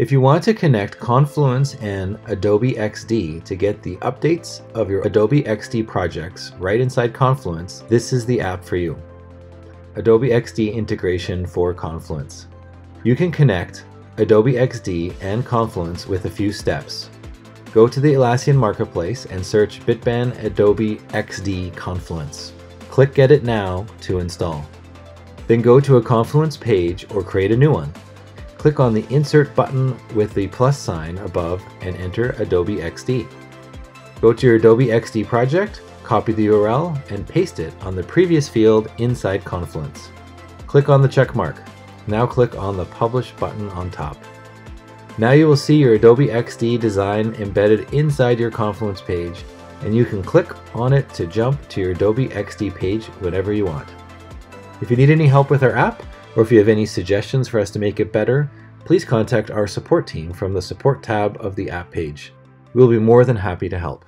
If you want to connect Confluence and Adobe XD to get the updates of your Adobe XD projects right inside Confluence, this is the app for you. Adobe XD integration for Confluence. You can connect Adobe XD and Confluence with a few steps. Go to the Atlassian Marketplace and search Bitband Adobe XD Confluence. Click Get It Now to install. Then go to a Confluence page or create a new one. Click on the Insert button with the plus sign above and enter Adobe XD. Go to your Adobe XD project, copy the URL, and paste it on the previous field inside Confluence. Click on the check mark. Now click on the Publish button on top. Now you will see your Adobe XD design embedded inside your Confluence page, and you can click on it to jump to your Adobe XD page whenever you want. If you need any help with our app, or if you have any suggestions for us to make it better, please contact our support team from the support tab of the app page. We will be more than happy to help.